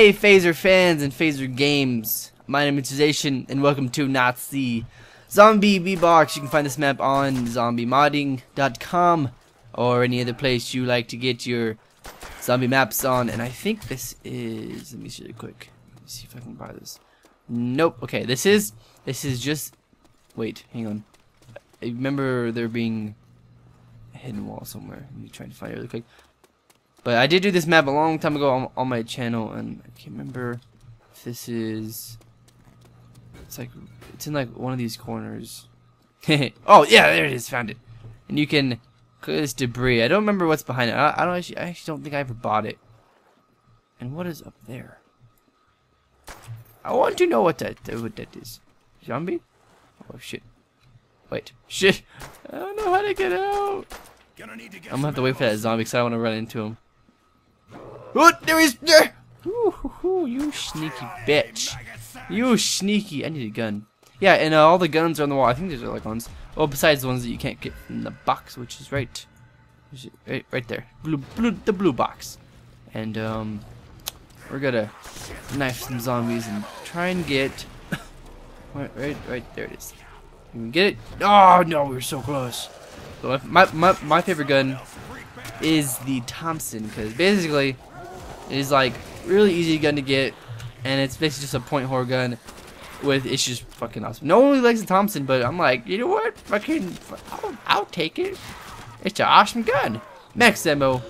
Hey, Phazer fans and Phazer games. My name is Jization, and welcome to Nazi Zombie B-Box. You can find this map on zombiemodding.com or any other place you like to get your zombie maps on. And I think this is. Let me see really quick. Let me see if I can buy this. Nope. Okay, this is. This is just. Wait, hang on. I remember there being a hidden wall somewhere. Let me try to find it really quick. But I did do this map a long time ago on, on my channel, and I can't remember if this is. It's like it's in like one of these corners. oh yeah, there it is. Found it. And you can clear this debris. I don't remember what's behind it. I, I don't actually. I actually don't think I ever bought it. And what is up there? I want to know what that what that is. Zombie? Oh shit. Wait. Shit. I don't know how to get out. I'm gonna have to wait for that zombie because I want to run into him. Oh, there he! There! Ooh, hoo, you sneaky bitch. You sneaky. I need a gun. Yeah, and uh, all the guns are on the wall. I think there's like ones. Well, besides the ones that you can't get from the box, which is right, right, right there. Blue, blue, the blue box. And um, we're gonna knife some zombies and try and get. right, right, right there it is. Can we get it? Oh no, we were so close. So my my my favorite gun is the Thompson because basically it is like really easy gun to get, and it's basically just a point horror gun. With it's just fucking awesome. No one really likes the Thompson, but I'm like, you know what? Fucking, I'll, I'll take it. It's an awesome gun. Max ammo.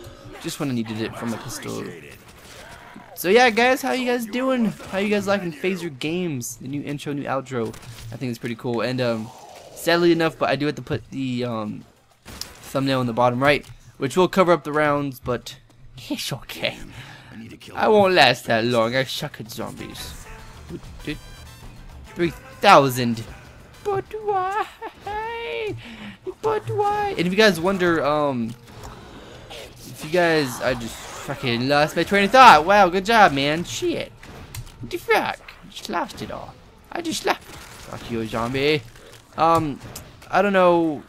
Just when I needed it from a pistol. So yeah, guys, how you guys doing? How you guys liking Phazer Games? The new intro, new outro. I think it's pretty cool. And um, sadly enough, but I do have to put the um thumbnail in the bottom right, which will cover up the rounds, but it's okay. I won't last that long. I suck at zombies. 3,000. But why? But why? And if you guys wonder, um, if you guys, I just fucking lost my train of thought. Wow, good job, man. Shit. What the fuck? I just lost it all. I just lost. Fuck you, zombie. Um, I don't know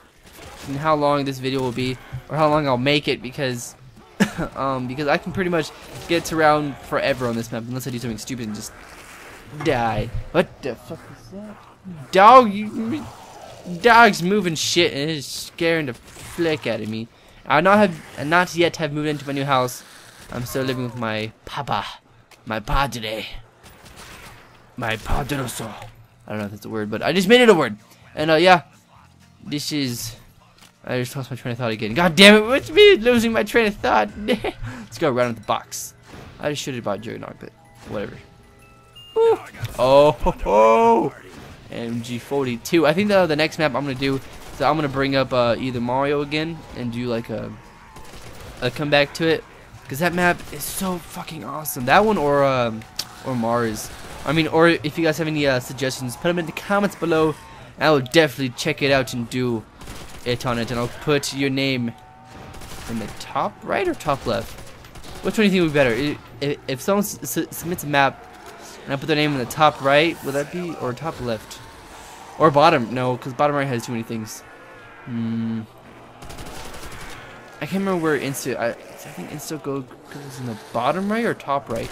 how long this video will be or how long I'll make it because um because I can pretty much get to around forever on this map unless I do something stupid and just die. What the fuck is that? Dog, you, dog's moving shit and it's scaring the flick out of me. I not have not yet have moved into my new house. I'm still living with my papa, my padre, my padroso. I don't know if that's a word, but I just made it a word. And uh, yeah, this is I just lost my train of thought again. God damn it, what's me losing my train of thought? Let's go around the box. I just should have bought Juggernaut, but whatever. Ooh. Oh, ho, ho. MG42. I think the, the next map I'm going to do, so I'm going to bring up uh, either Mario again and do like a, a comeback to it. Because that map is so fucking awesome. That one or, um, or Mars. I mean, or if you guys have any uh, suggestions, put them in the comments below. I will definitely check it out and do it on it, and I'll put your name in the top right or top left. Which one do you think would be better? If, someone submits a map and I put their name in the top right, would that be or top left or bottom? No, because bottom right has too many things. Hmm. I can't remember where Insta. I, I think Insta go goes in the bottom right or top right.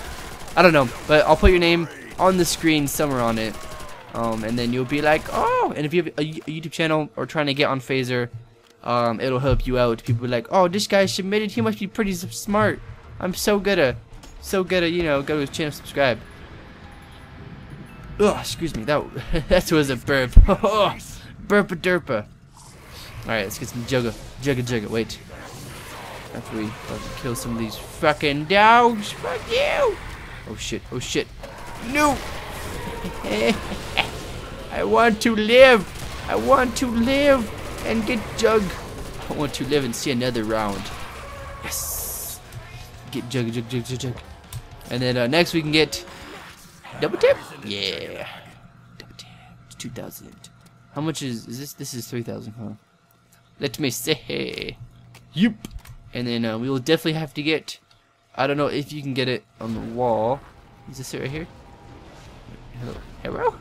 I don't know, but I'll put your name on the screen somewhere on it. Um, and then you'll be like, oh, and if you have a, YouTube channel or trying to get on Phazer, um, it'll help you out. People be like, oh, this guy submitted, he must be pretty smart. I'm so good at, so good at, you know, go to his channel, subscribe. Oh, excuse me, that that was a burp. Burpa derpa. Alright, let's get some jugga, jugga jugga, wait. After we kill some of these fucking dogs, fuck you! Oh shit, oh shit. No! I want to live. I want to live and get Jug. I want to live and see another round. Yes. Get Jug, Jug, Jug, Jug, Jug. And then uh, next we can get double tip. Yeah. Double. It's 2,000. How much is, is this? This is 3,000, huh? Let me see. Yep. And then uh, we will definitely have to get, I don't know if you can get it on the wall. Is this it right here? Hello? Hello?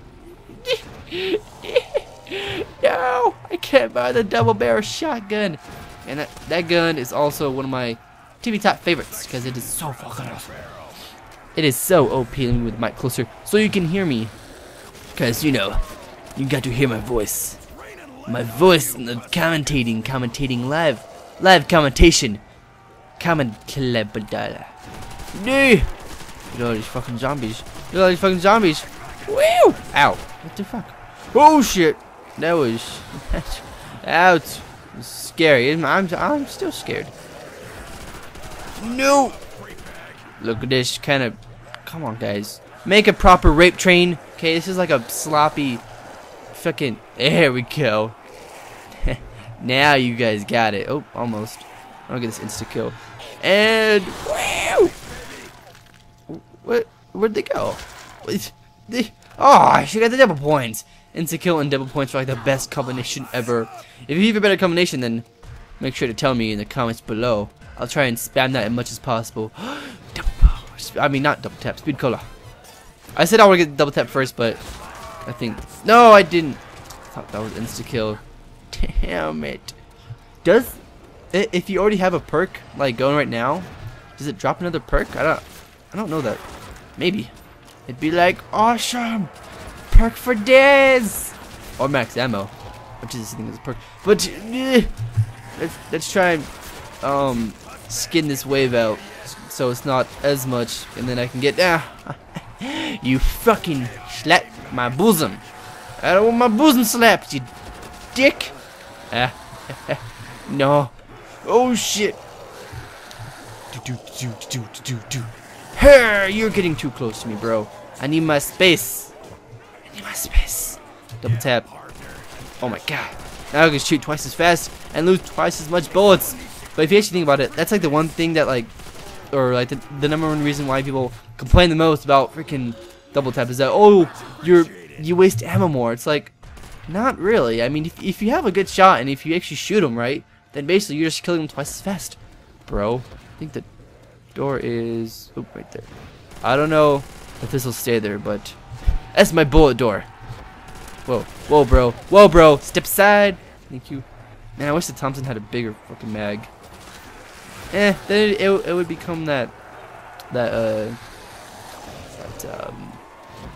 no! I can't buy the double barrel shotgun! And that, that gun is also one of my TV top favorites because it is so fucking awesome. It is so OP. Move the mic closer so you can hear me. Cause you know, you got to hear my voice. My voice in the commentating, commentating live, live commentation. Comment. No! Look at all these fucking zombies. Look at all these fucking zombies. Woo! Ow. What the fuck? Oh shit. That was... Ouch. Scary. I'm, I'm, I'm still scared. No! Look at this kind of... Come on, guys. Make a proper rape train. Okay, this is like a sloppy... Fucking... There we go. now you guys got it. Oh, almost. I'll get this insta kill. And wow! What? Where'd they go? They, oh, she got the double points. Insta kill and double points are like the best combination ever. If you have a better combination, then make sure to tell me in the comments below. I'll try and spam that as much as possible. double, I mean, not double tap, speed cola. I said I want to get double tap first, but I think no, I didn't. I thought that was insta kill. Damn it. Does if you already have a perk like going right now, does it drop another perk? I don't I don't know that. Maybe. It'd be like awesome perk for days or max ammo, which is the thing is a perk. But eh, let's let's try and um skin this wave out so it's not as much, and then I can get ah. you fucking slap my bosom. I don't want my bosom slapped, you dick. Ah, no. Oh shit. Do do do do do do. Hey, you're getting too close to me, bro. I need my space. I need my space. Double tap. Oh my god. Now I can shoot twice as fast and lose twice as much bullets. But if you actually think about it, that's like the one thing that like, or like the, the number one reason why people complain the most about freaking double tap is that oh you're you waste ammo more. It's like not really. I mean, if, if you have a good shot and if you actually shoot them right, then basically you're just killing them twice as fast. Bro, I think the door is... Oh, right there. I don't know if this will stay there, but... That's my bullet door. Whoa, whoa, bro. Whoa, bro. Step aside. Thank you. Man, I wish the Thompson had a bigger fucking mag. Eh, then it, it, it would become that... That, uh... That, um...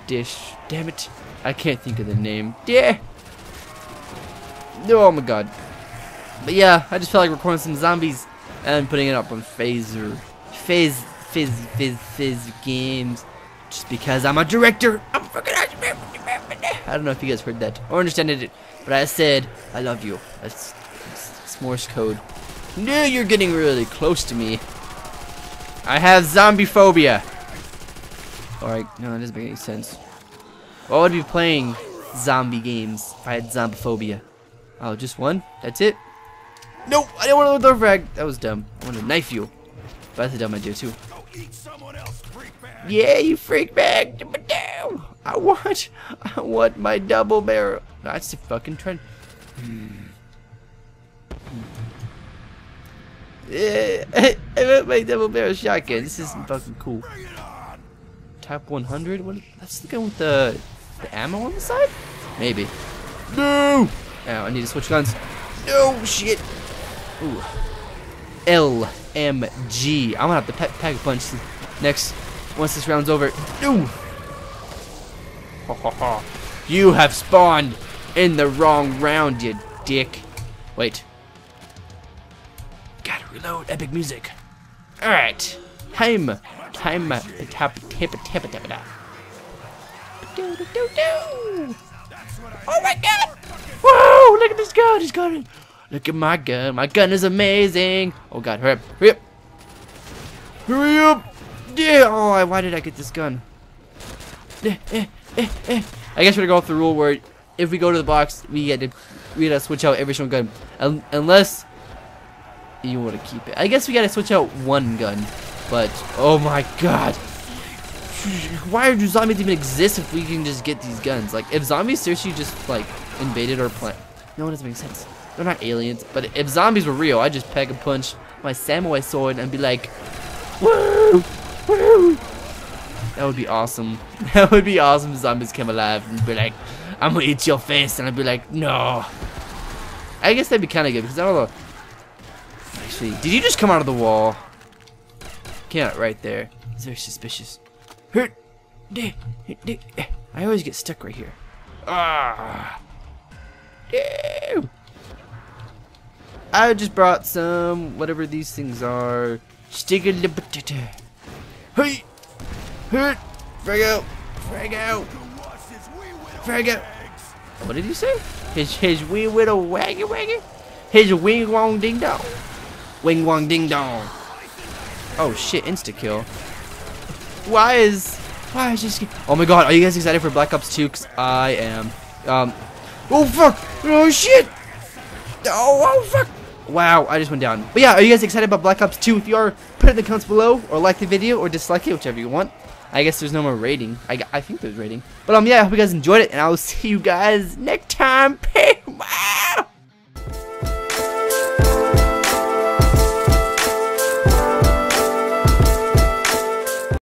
Dish. Damn it. I can't think of the name. Yeah. Oh my god. But yeah, I just felt like recording some zombies and putting it up on Phazer. Phase, Fizz, Fizz, Fizz games. Just because I'm a director. I'm fucking I don't know if you guys heard that or understood it, but I said I love you. That's, that's Morse code. No, you're getting really close to me. I have zombie phobia. Alright, no, that doesn't make any sense. Why would I be playing zombie games if I had zombie phobia? Oh, just one? That's it? Nope, I didn't want to door frag. That was dumb. I want to knife you. But that's a dumb idea too. Yeah, you freak bag. I want, I want my double barrel. That's the fucking trend. Yeah, I want my double barrel shotgun. This isn't fucking cool. Type 100. What? That's the gun with the, the ammo on the side. Maybe. No. Oh, I need to switch guns. No shit. Ooh. LMG. I'm gonna have to pack, pack a punch next once this round's over. Ooh. Ha ha ha. You have spawned in the wrong round, you dick. Wait. Gotta reload. Epic music. Alright. Time. Time. Tap, tap, tap, tap, tap. Do, do, do, do. Oh my god! Whoa! Look at this gun! He's got it! Look at my gun. My gun is amazing. Oh god, hurry up. Hurry up. Hurry up. Yeah. Oh, why did I get this gun? Eh, eh, eh. I guess we're gonna go off the rule where if we go to the box, we get to we gotta switch out every single gun, unless you want to keep it. I guess we gotta switch out one gun, but oh my god, why do zombies even exist if we can just get these guns? Like, if zombies seriously just like invaded our planet, no, it doesn't make sense. They're not aliens, but if zombies were real, I'd just pack a punch my samurai sword and be like, woo. That would be awesome. That would be awesome if zombies came alive and be like, I'm gonna eat your face, and I'd be like, no. I guess that'd be kind of good because I don't know. Actually, did you just come out of the wall? Out right there. It's very suspicious. Hurt. I always get stuck right here. Ah. Ew. I just brought some, whatever these things are. Stick it Hey! Hurt! Frag out! Frag out! Frag out! What did he say? His his wee little waggy waggy? His wing wong ding dong? Wing wong ding dong. Oh shit, insta kill. Why is why is this Oh my god, are you guys excited for Black Ops 2? Cause I am. Um Oh fuck! Oh shit! Oh, oh fuck! Wow, I just went down. But yeah, are you guys excited about Black Ops 2? If you are, put it in the comments below, or like the video, or dislike it, whichever you want. I guess there's no more rating. I, I think there's rating. But um, yeah, I hope you guys enjoyed it, and I will see you guys next time. Peace!